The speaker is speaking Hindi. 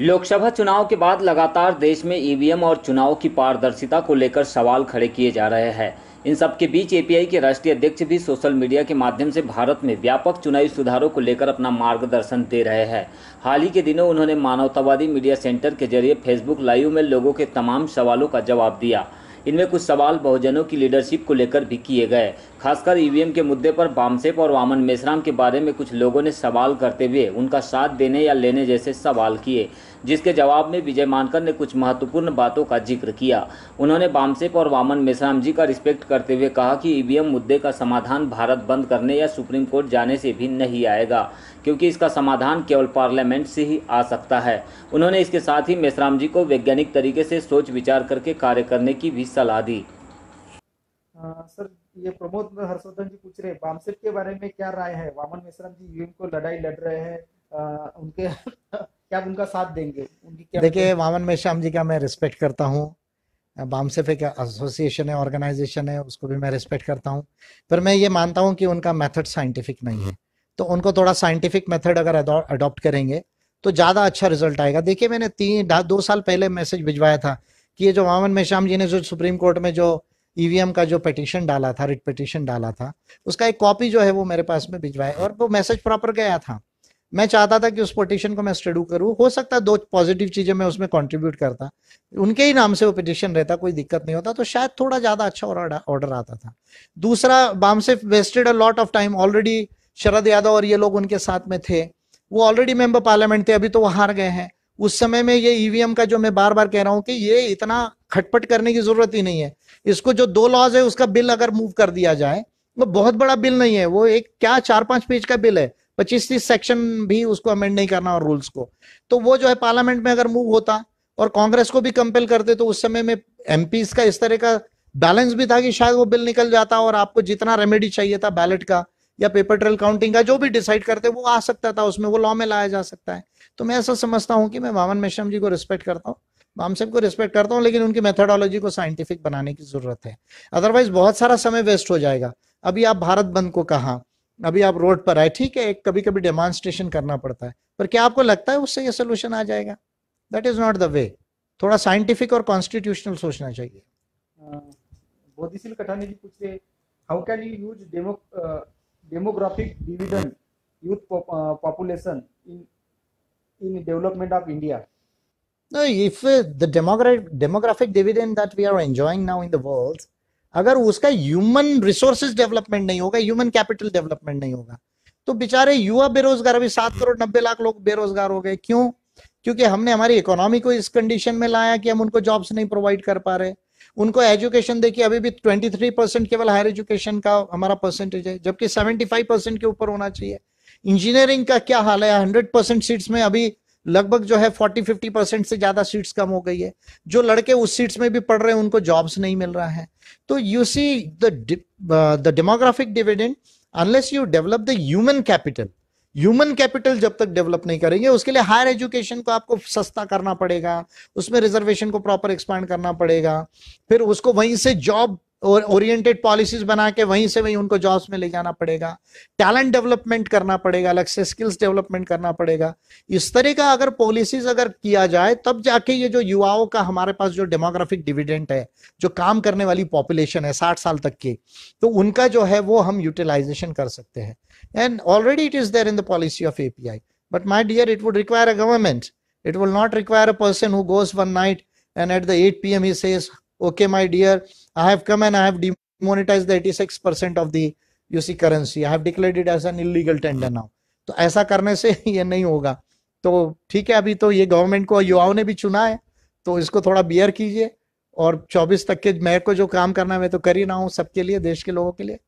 लोकसभा चुनाव के बाद लगातार देश में ईवीएम और चुनाव की पारदर्शिता को लेकर सवाल खड़े किए जा रहे हैं। इन सब के बीच एपीआई के राष्ट्रीय अध्यक्ष भी सोशल मीडिया के माध्यम से भारत में व्यापक चुनावी सुधारों को लेकर अपना मार्गदर्शन दे रहे हैं। हाल ही के दिनों उन्होंने मानवतावादी मीडिया सेंटर के ज़रिए फेसबुक लाइव में लोगों के तमाम सवालों का जवाब दिया। इनमें कुछ सवाल बहुजनों की लीडरशिप को लेकर भी किए गए। खासकर ईवीएम के मुद्दे पर बामसेप और वामन मेश्राम के बारे में कुछ लोगों ने सवाल करते हुए उनका साथ देने या लेने जैसे सवाल किए, जिसके जवाब में विजय मानकर ने कुछ महत्वपूर्ण बातों का ज़िक्र किया। उन्होंने बामसेप और वामन मेश्राम जी का रिस्पेक्ट करते हुए कहा कि ईवीएम मुद्दे का समाधान भारत बंद करने या सुप्रीम कोर्ट जाने से भी नहीं आएगा। क्योंकि इसका समाधान केवल पार्लियामेंट से ही आ सकता है। उन्होंने इसके साथ ही मेश्राम जी को वैज्ञानिक तरीके से सोच विचार करके कार्य करने की भी सलाह दी। सर ये प्रमोद हर्षवर्धन जी पूछ रहे हैं बामसेप के बारे में क्या राय है? वामन मिश्रा जी यूएम को लड़ाई लड़ रहे हैं उनके क्या उनका साथ देंगे? उनकी क्या देखिए वामन मेश्राम जी का मैं रिस्पेक्ट करता हूँ। बामसेफ एक एसोसिएशन है ऑर्गेनाइजेशन है उसको भी मैं रिस्पेक्ट करता हूँ। पर मैं ये मानता हूँ कि उनका मेथड साइंटिफिक नहीं है। तो उनको थोड़ा साइंटिफिक मेथड अगर अडॉप्ट करेंगे तो ज़्यादा अच्छा रिज़ल्ट आएगा। देखिए, मैंने तीन, दो साल पहले मैसेज भिजवाया था कि ये जो वामन मेश्याम जी ने जो सुप्रीम कोर्ट में जो ईवीएम का जो पिटिशन डाला था रिट पिटिशन डाला था, उसका एक कॉपी जो है वो मेरे पास में भिजवाया और वो मैसेज प्रॉपर गया था। मैं चाहता था कि उस पिटिशन को मैं स्टडी करूँ। हो सकता है दो पॉजिटिव चीज़ें मैं उसमें कंट्रीब्यूट करता। उनके ही नाम से वो पिटिशन रहता, कोई दिक्कत नहीं होता तो शायद थोड़ा ज़्यादा अच्छा ऑर्डर आता था। दूसरा बाम से wasted a lot of time already Sharad Yadav और ये लोग उनके साथ में थे। वो ऑलरेडी मेंबर पार्लियामेंट थे, अभी तो वो हार गए हैं। उस समय में ये ईवीएम का जो मैं बार बार कह रहा हूँ कि ये इतना खटपट करने की ज़रूरत ही नहीं है। इसको जो दो लॉज है, उसका बिल अगर मूव कर दिया जाए, वो बहुत बड़ा बिल नहीं है। वो एक क्या चार पाँच पेज का बिल है। पच्चीस तीस सेक्शन भी उसको अमेंड नहीं करना और रूल्स को। तो वो जो है पार्लियामेंट में अगर मूव होता और कांग्रेस को भी कंपेल करते तो उस समय में एमपी का इस तरह का बैलेंस भी था कि शायद वो बिल निकल जाता और आपको जितना रेमेडी चाहिए था बैलेट का या पेपर ट्रेल काउंटिंग का जो भी डिसाइड करते वो आ सकता था उसमें, वो लॉ में लाया जा सकता है। तो मैं ऐसा समझता हूँ कि मैं वामन मेश्रम जी को रिस्पेक्ट करता हूँ। माम साहब को रिस्पेक्ट करता हूँ, लेकिन उनकी मेथोडोलॉजी को साइंटिफिक बनाने की ज़रूरत है। अदरवाइज़ बहुत सारा समय वेस्ट हो जाएगा। अभी आप भारत बंद को कहा, अभी आप रोड पर आए, ठीक है, एक कभी कभी डेमोन्स्ट्रेशन करना पड़ता है। पर क्या आपको लगता है उससे ये सोल्यूशन आ जाएगा? That is not the way थोड़ा साइंटिफिक और कॉन्स्टिट्यूशनल सोचना चाहिए। बोधिशील कठानी जी पूछ रहे how can you use demo demographic dividend youth pop, uh, population in in development of India? No, if uh, the demographic demographic dividend that we are enjoying now in the world, अगर उसका ह्यूमन रिसोर्सेज डेवलपमेंट नहीं होगा ह्यूमन कैपिटल डेवलपमेंट नहीं होगा तो बेचारे युवा बेरोजगार अभी सात करोड़ नब्बे लाख लोग बेरोजगार हो गए क्यों क्योंकि हमने हमारी इकोनॉमी को इस कंडीशन में लाया कि हम उनको जॉब्स नहीं प्रोवाइड कर पा रहे उनको एजुकेशन देखिए, अभी भी 23 परसेंट केवल हायर एजुकेशन का हमारा परसेंटेज है, जबकि 75 परसेंट के ऊपर होना चाहिए। इंजीनियरिंग का क्या हाल है? 100 परसेंट सीट्स में अभी लगभग जो है 40 50 परसेंट से ज़्यादा सीट्स कम हो गई है। जो लड़के उस सीट्स में भी पढ़ रहे हैं, उनको जॉब्स नहीं मिल रहा है। तो you see the demographic dividend unless you develop the human capital human capital जब तक डेवलप नहीं करेंगे, उसके लिए हायर एजुकेशन को आपको सस्ता करना पड़ेगा, उसमें रिजर्वेशन को प्रॉपर एक्सपांड करना पड़ेगा, फिर उसको वहीं से जॉब और ओरिएंटेड पॉलिसीज़ बना के वहीं से वहीं उनको जॉब्स में ले जाना पड़ेगा। टैलेंट डेवलपमेंट करना पड़ेगा अलग से स्किल्स डेवलपमेंट करना पड़ेगा। इस तरह का अगर पॉलिसीज़ अगर किया जाए, तब जाके ये जो युवाओं का हमारे पास जो डेमोग्राफिक डिविडेंट है, जो काम करने वाली पॉपुलेशन है साठ साल तक की तो उनका जो है वो हम यूटिलाइजेशन कर सकते हैं। And already it is there in the policy of API but my dear it would require a government it will not require a person who goes one night and at the 8 pm he says okay my dear I have come and I have demonetized the 86% of the you see currency. I have declared it as an illegal tender now. तो ऐसा करने से ये नहीं होगा तो ठीक है अभी तो ये गवर्नमेंट को युवाओं ने भी चुना है तो इसको थोड़ा बियर कीजिए और 24 तक के मैं को जो काम करना है मैं तो कर ही रहा हूँ सबके लिए देश के लोगों के लिए